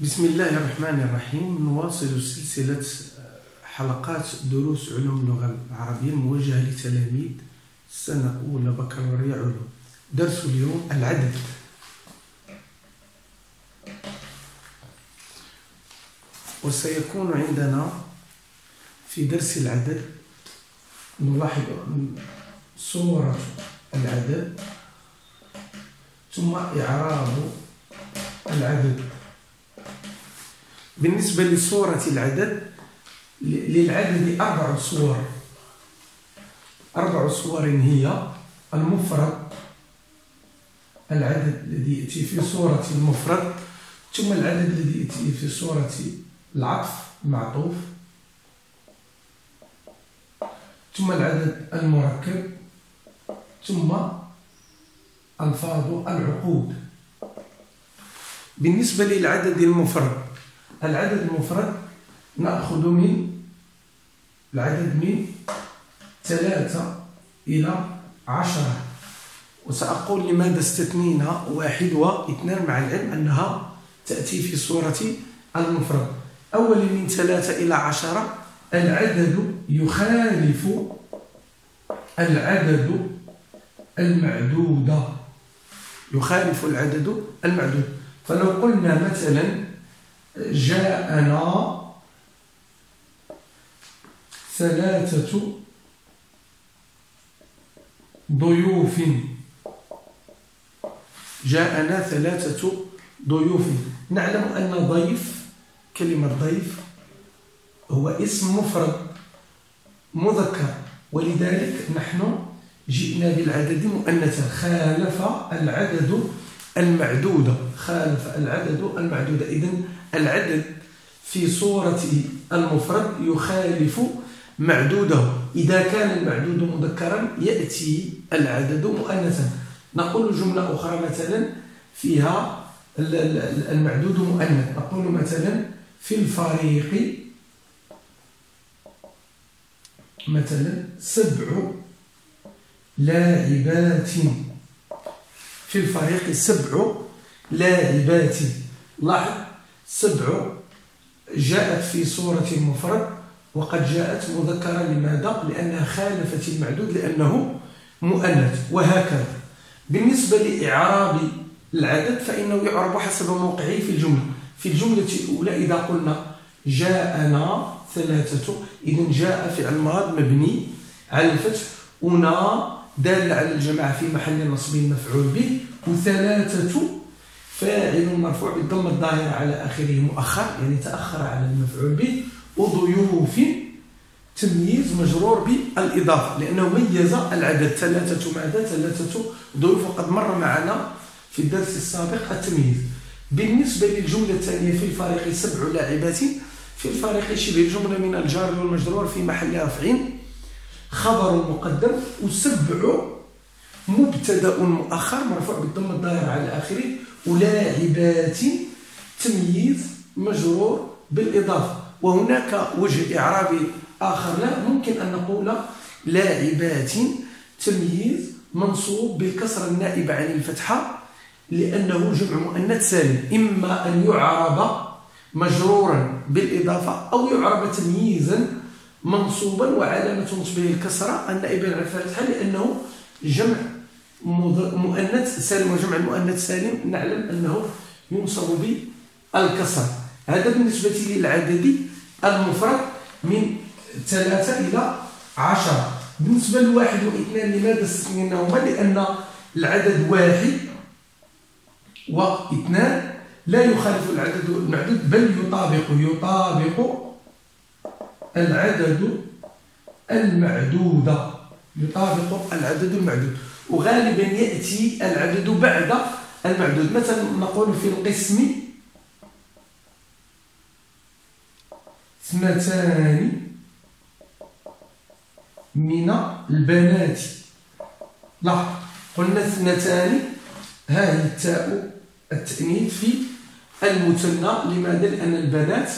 بسم الله الرحمن الرحيم. نواصل سلسلة حلقات دروس علوم اللغة العربية الموجهة لتلاميذ السنة الأولى بكالوريا علوم. درس اليوم العدد. وسيكون عندنا في درس العدد نلاحظ صورة العدد ثم إعراب العدد. بالنسبة لصورة العدد للعدد أربع صور أربع صور هي المفرد العدد الذي يأتي في صورة المفرد ثم العدد الذي يأتي في صورة العطف المعطوف ثم العدد المركب ثم ألفاظ العقود. بالنسبة للعدد المفرد العدد المفرد نأخذ من العدد من ثلاثة إلى عشرة. وسأقول لماذا استثنينا واحد واثنان مع العلم أنها تأتي في صورة المفرد. أولا من ثلاثة إلى عشرة العدد يخالف العدد المعدود. يخالف العدد المعدود. فلو قلنا مثلا جاءنا ثلاثة ضيوف. جاءنا ثلاثة ضيوف. نعلم أن ضيف كلمة ضيف هو اسم مفرد مذكر. ولذلك نحن جئنا بالعدد مؤنثا. خالف العدد المعدودة خالف العدد المعدودة. إذن العدد في صورة المفرد يخالف معدوده. إذا كان المعدود مذكرا يأتي العدد مؤنثا. نقول جملة أخرى مثلا فيها المعدود مؤنث. نقول مثلا في الفريق مثلا سبع لاعبات. في الفريق سبع لاعبات لاحظ سبع جاءت في صورة المفرد وقد جاءت مذكرة لماذا؟ لأنها خالفت المعدود لأنه مؤنث. وهكذا. بالنسبة لإعراب العدد فإنه يعرب حسب موقعه في الجملة. في الجملة الأولى إذا قلنا جاءنا ثلاثة إذا جاء فعل ماض مبني على الفتح. هنا دال على الجماعة في محل نصب مفعول به وثلاثة فاعل مرفوع بالضمة الظاهرة على آخره مؤخر يعني تأخر على المفعول به وضيوف تمييز مجرور بالإضافة لأنه ميز العدد. ثلاثة ماذا؟ ثلاثة ضيوف وقد مر معنا في الدرس السابق التمييز. بالنسبة للجملة الثانية في الفريق سبع لاعبات في الفريق شبه الجملة من الجار والمجرور في محل رفع خبر مقدم وسبع مبتدا مؤخر مرفوع بالضمه الظاهره على اخره ولاعبات تمييز مجرور بالاضافه. وهناك وجه اعرابي آخر لا ممكن أن نقول لاعبات تمييز منصوب بالكسره النائبه عن الفتحة لأنه جمع مؤنث سالم. إما أن يعرب مجرورا بالإضافة أو يعرب تمييزا منصوبا وعلامة نصبه الكسرة النائب عن الفتحة لأنه جمع مؤنث سالم وجمع المؤنث سالم نعلم أنه ينصب بالكسر هذا بالنسبة للعدد المفرد من ثلاثة إلى عشرة. بالنسبة لواحد واثنان لماذا استثنيناهما؟ لأن العدد واحد واثنان. لا يخالف العدد المعدود بل يطابق يطابق العدد المعدود. يطابق العدد المعدود. وغالبا يأتي العدد بعد المعدود. مثلا نقول في القسم اثنتان من البنات. لا قلنا اثنتان. ها هي التاء التأنيث في المثنى. لماذا؟ لأن البنات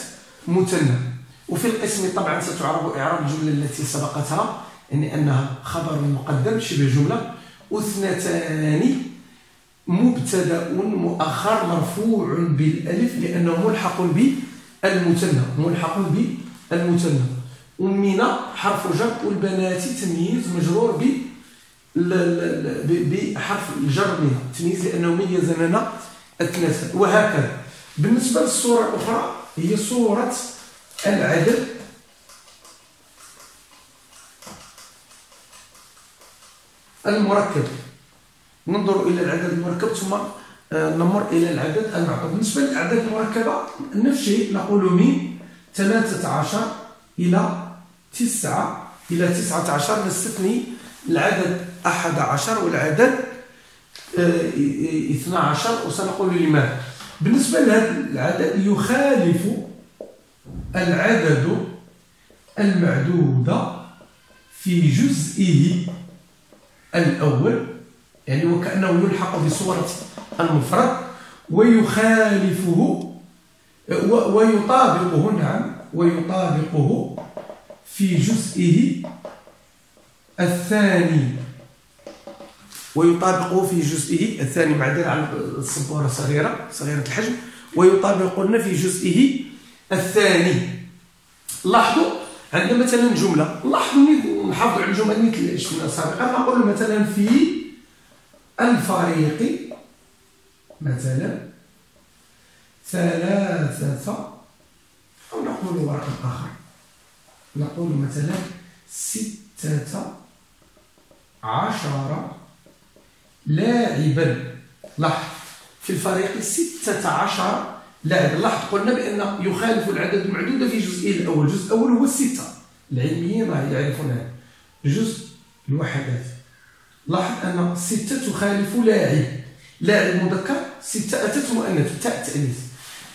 مثنى. وفي القسم طبعا ستعرب إعراب الجملة التي سبقتها يعني أنها خبر مقدم شبه جملة. واثنتان مبتدأ مؤخر مرفوع بالألف لأنه ملحق بالمثنى ملحق بالمثنى ومن حرف جر والبنات تمييز مجرور ب بحرف الجر منها. تمييز لأنه ميز لنا الثلاثه وهكذا. بالنسبة للصورة الأخرى هي صورة العدد المركب. ننظر إلى العدد المركب ثم آه، نمر إلى العدد المعقد بالنسبة للأعداد المركبة نفس الشيء نقول من 13 إلى 9 إلى 19 نستثني العدد 11 والعدد 12 آه، وسنقول لماذا؟ بالنسبة لهذا العدد يخالف العدد المعدود في جزئه الأول يعني وكأنه يلحق بصورة المفرد ويخالفه ويطابقه نعم ويطابقه في جزئه الثاني. ويطابقه في جزئه الثاني معدل على السبورة صغيرة صغيرة الحجم ويطابقنا في جزئه الثاني. لاحظوا عندنا مثلا جملة. لاحظوا نحافظوا على الجمل مثل شفنا سابقا نقول مثلا في الفريق مثلا ثلاثة أو نقول رقم آخر. نقول مثلا ستة عشر لاعبا. لاحظ في الفريق ستة عشر لاعب لاحظ قلنا بأن يخالف العدد المعدود في جزئه الأول. الجزء الأول هو الستة. العلميين يعرفون هذا. جزء الوحدات. لاحظ أن ستة تخالف لاعب. لاعب مذكر ستة أتت مؤنث. تاء تأنيث.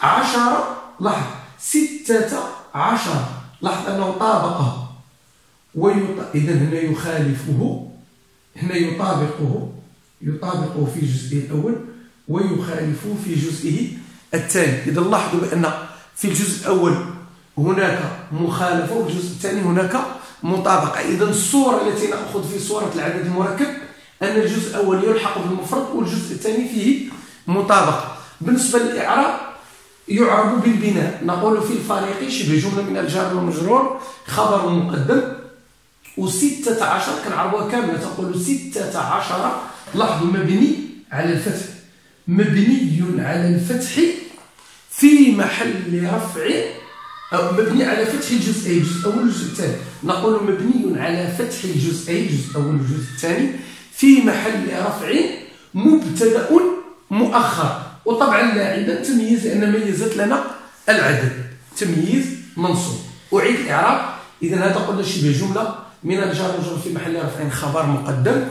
عشرة لاحظ. ستة عشر. لاحظ أنه طابقه. ويط... إذا هنا يخالفه هنا يطابقه يطابقه في جزئه الأول ويخالفه في جزئه الثاني. إذا لاحظوا بأن في الجزء الأول هناك مخالفة وفي الجزء الثاني هناك مطابقة. إذا الصورة التي نأخذ في صورة العدد المركب أن الجزء الأول يلحق بالمفرد والجزء الثاني فيه مطابقة. بالنسبة للإعراب يعرب بالبناء. نقول في الفريق شبه جملة من الجار والمجرور. خبر مقدم. وستة عشر كنعربوها كاملة تقول ستة عشر. لاحظوا مبني على الفتح. مبني على الفتح في محل رفع أو مبني على فتح الجزئين الجزء الأول والجزء الثاني. نقول مبني على فتح الجزئين الجزء الأول والجزء الثاني في محل رفع مبتدأ مؤخر. وطبعا لاعبا تمييز لأن ميزت لنا العدد تمييز منصوب. أعيد الإعراب. إذا هذا قلنا شبه جملة من الجار والمجرور في محل رفع خبر مقدم.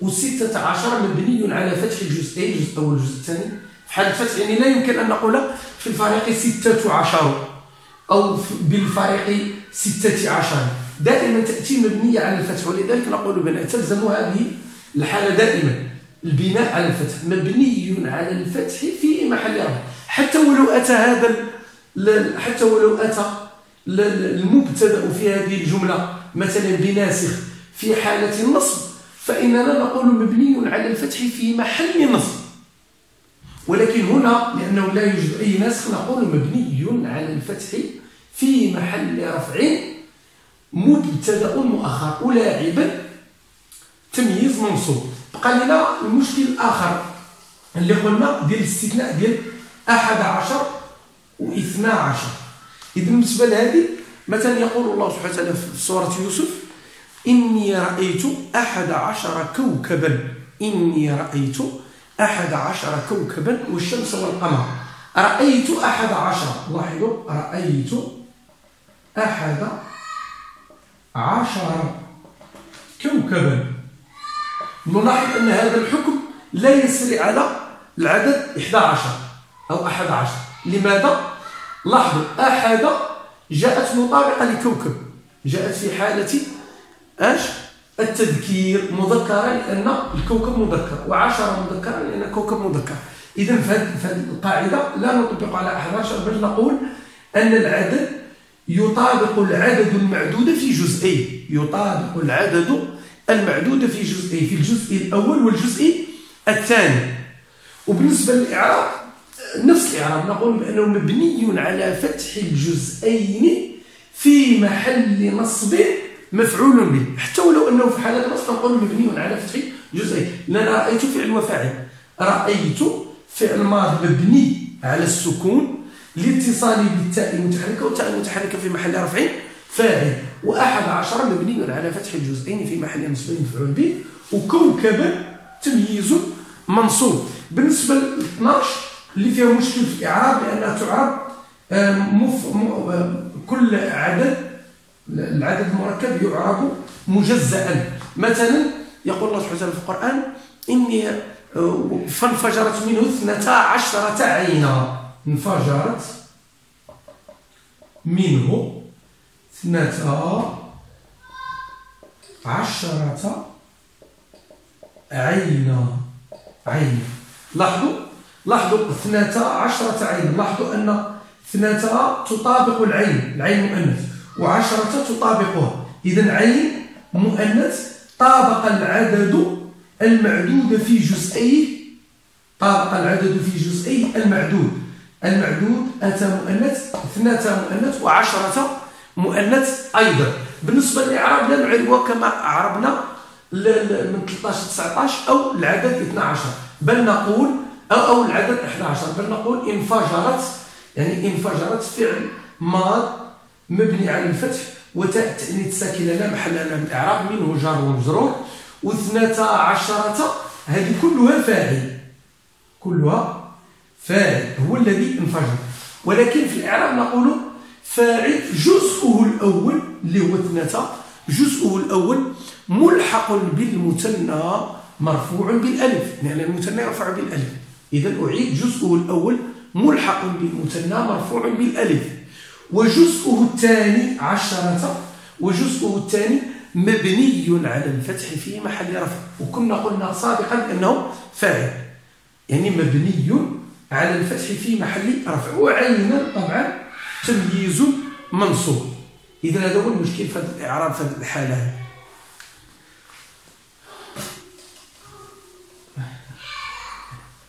وستة عشر مبني على فتح الجزئين الجزء الأول والجزء الثاني في حال الفتح يعني لا يمكن أن نقول في الفريق ستة عشر أو بالفريق ستة عشر. دائما تأتي مبنية على الفتح ولذلك نقول بأن تلزم هذه الحالة دائما. البناء على الفتح مبني على الفتح في محل رفع حتى ولو أتى هذا حتى ولو أتى المبتدأ في هذه الجملة مثلا بناسخ في حالة النصب فإننا نقول مبني على الفتح في محل نصب. ولكن هنا لأنه لا يوجد أي نسخ نقول مبني على الفتح في محل رفع مبتدأ مؤخر ولاعبا تمييز منصوب. بقى لنا المشكل الآخر اللي قلنا ديال الاستثناء ديال أحد عشر واثنا عشر. إذا بالنسبة لهذه مثلا يقول الله سبحانه وتعالى في سورة يوسف إني رأيت أحد عشر كوكبا. إني رأيت أحد عشر كوكبا والشمس والقمر. رأيت أحد عشر. لاحظوا رأيت أحد عشر كوكبا. نلاحظ أن هذا الحكم لا يسري على العدد 11 أو 11 لماذا؟ لاحظوا أحد جاءت مطابقة لكوكب. جاءت في حالة اش التذكير مذكرة لأن الكوكب مذكر وعشرة مذكرة لأن الكوكب مذكر. إذا فهذه القاعدة لا نطبق على 11 بل نقول أن العدد يطابق العدد المعدود في جزئين. يطابق العدد المعدود في جزئين في الجزء الأول والجزء الثاني. وبالنسبة للإعراب نفس الإعراب نقول بأنه مبني على فتح الجزئين في محل نصب مفعول به. حتى ولو أنه في حالة النصب نقول مبني على فتح جزئين. لأن رأيت فعل وفاعل. رأيت فعل ماض مبني على السكون لاتصاله بالتاء المتحركة والتاء المتحركة في محل رفع فاعل. وأحد عشر مبني على فتح الجزئين في محل نصب مفعول به. وكوكبا تمييز منصوب. بالنسبة ل 12 اللي فيها مشكل في الإعراب لأنها تعرب مف... كل عدد العدد المركب يعرب مجزأ مثلا يقول الله سبحانه وتعالى في القرآن إني آه، فانفجرت منه اثنتا عشرة عينا. انفجرت منه اثنتا عشرة عينا. عين. لاحظوا؟ لاحظوا اثنتا عشرة عين. لاحظوا أن اثنتا تطابق العين العين مؤنث. وعشرة تطابقها إذا عين مؤنث طابق العدد المعدود في جزئيه طابق العدد في جزئيه المعدود. المعدود أتى مؤنث اثنتا مؤنث وعشرة مؤنث أيضا. بالنسبة للإعراب لا نعربها كما عربنا من 13 19 أو العدد 12 بل نقول أو أو العدد 11 بل نقول انفجرت يعني انفجرت فعل ماض مبني على الفتح وتاء التأنيث ساكنة لا محل لها من الإعراب منه جار ومجرور. واثنتا عشرة هذه كلها فاعل. كلها فاعل هو الذي انفجر. ولكن في الإعراب نقول فاعل جزءه الأول اللي هو اثنتا جزءه الأول ملحق بالمثنى مرفوع بالألف. لأن يعني المثنى يرفع بالألف. إذا أعيد جزءه الأول ملحق بالمثنى مرفوع بالألف. وجزءه الثاني عشرة وجزءه الثاني مبني على الفتح في محل رفع. وكنا قلنا سابقا أنه فاعل يعني مبني على الفتح في محل رفع. وعينا طبعا تمييز منصوب. إذا هذا هو المشكل في الإعراب في الحالة.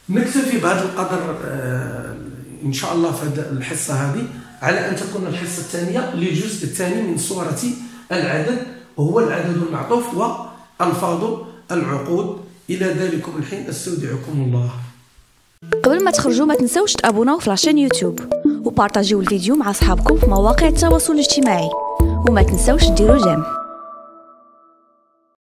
نكتفي بهذا القدر آه، إن شاء الله في الحصة هذه. على أن تكون الحصة الثانية للجزء الثاني من صورة العدد وهو العدد المعطوف وألفاظ العقود. إلى ذلكم الحين أستودعكم الله. قبل ما تخرجوا ما تنسوش تابوناو في la chaîne YouTube وبارطاجيو الفيديو مع أصحابكم في مواقع التواصل الاجتماعي. وما تنسوش ديروا j'aime.